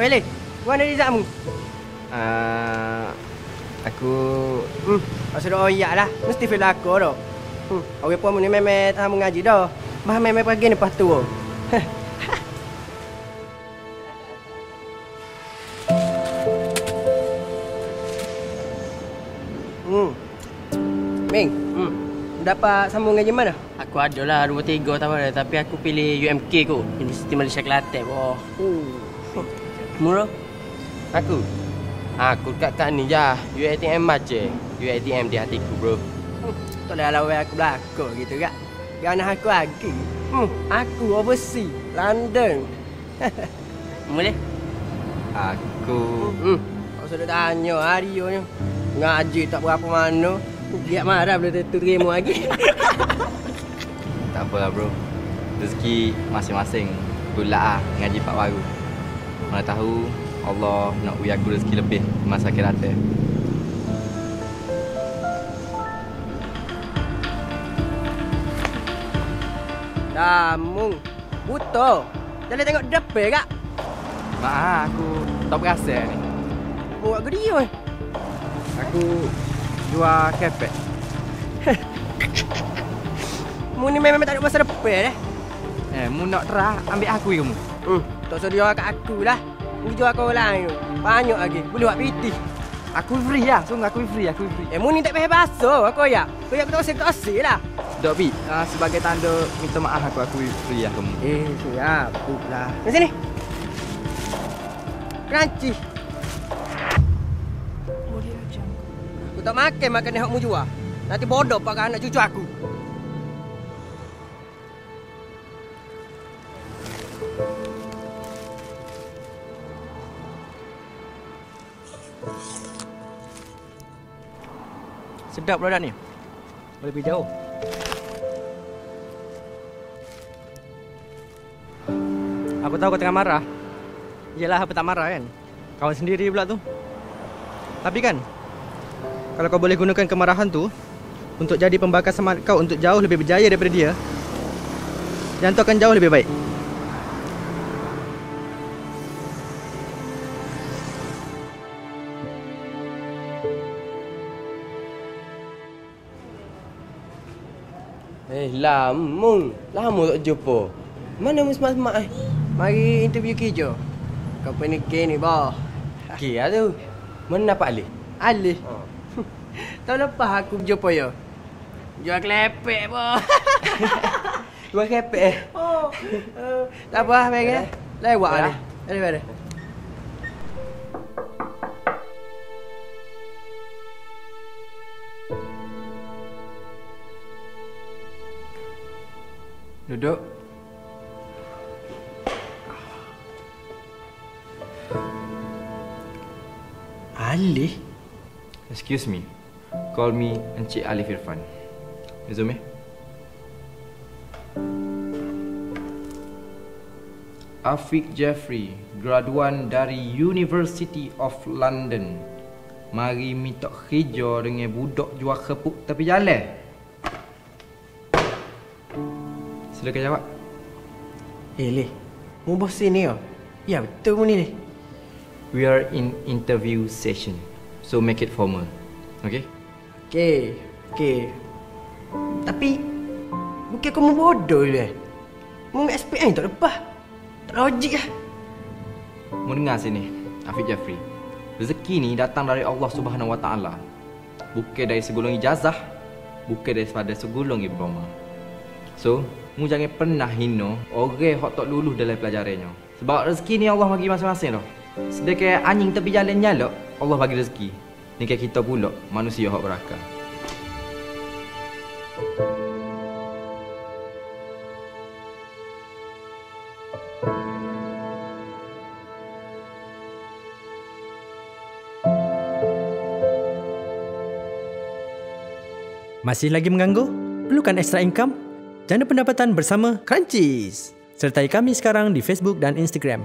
Oi, Le. Mana Rizakmu? Uh, aku Hmm, maksud oh iya lah. Mesti feel aku dah. Hmm, orang pun ni memang tak mengaji dah. Bah memang pergi lepas tu. hmm. Ming, hmm. Dapat sambung ngaji mana? Aku ada lah dua tiga tahu dah tapi aku pilih UMK kot. Universiti Malaysia Kelantan. Oh. Oh. Murah. aku aku kat kat ni je. UiTM baca. UiTM di hatiku, bro. Tak boleh lawan aku belakang gitu kak. Jangan aku lagi. Hmm, aku overseas, London. Boleh? Aku Hmm. Kau sudah tanya Aryo ni. Ngaji tak berapa mana. Dia marah boleh tentu terima lagi. tak apalah, bro. Rezeki masing-masing. Pula ah ngaji pak baru. Mana tahu Allah nak uya aku rezeki lebih masa akhirat eh. Damung. Buto. Jangan tengok depan kak. Mak ah, aku tak berasa ni. Buat ke dia? Aku jual kepek. Mu ni memang tak ada masa depan eh. Eh, mu nak terah ambil aku kamu. Hmm. Tak usah jual kat aku lah. Ni jual kat orang lain tu. Banyak lagi. Boleh buat piti. Aku free lah, sungguh aku free, aku free. Eh, mu ni tak payah basuh. Aku ya. Kau ya aku tak usah, tak usah lah. Dok Bi, uh, sebagai tanda minta maaf aku aku free lah kamu. Eh, siap. Pula. Di sini. Crunchy. Aku tak makan makan yang mu jual. Nanti bodoh pakai anak cucu aku. Sedap produk ni. Boleh pergi jauh. Aku tahu kau tengah marah. Yelah apa tak marah kan? Kawan sendiri pula tu. Tapi kan, kalau kau boleh gunakan kemarahan tu untuk jadi pembakar semangat kau untuk jauh lebih berjaya daripada dia, yang tu akan jauh lebih baik. Eh, lama. Lama tak jumpa. Mana mu semak-semak eh? Mari interview kerja. Company K ni, bah. Okey, lah tu. Mana dapat alih? Alih. Tahun lepas aku jumpa ya. Jual kelepek, bah. Dua kepek eh? oh. Uh, tak apa, baik eh. Lewat ni. Ada ada. Duduk. Alih? Excuse me. Call me Encik Alif Irfan. Resume? Afiq Jeffrey, graduan dari University of London. Mari minta kerja dengan budak jual kepuk tepi jalan. Silakan jawab. Eh, Lih. Mu bos sini ya? Ya, betul mu ni, Lih. We are in interview session. So make it formal. Okay? Okey. Okey. Tapi bukan kamu bodoh je. Mu nak SPM tak lepas. Tak logik lah. Mau dengar sini, Afiq Jafri. Rezeki ni datang dari Allah Subhanahu Wa Taala. Bukan dari segulung ijazah, bukan daripada segulung diploma. So, mu jangan pernah hina orang hok tak lulus dalam pelajarannya. Sebab rezeki ni Allah bagi masing-masing tau. Sedekah anjing tepi jalan nyalok, Allah bagi rezeki. Ni kayak kita pula, manusia hok berakal. Masih lagi mengganggu? Perlukan extra income? Jana pendapatan bersama Crunchies. Sertai kami sekarang di Facebook dan Instagram.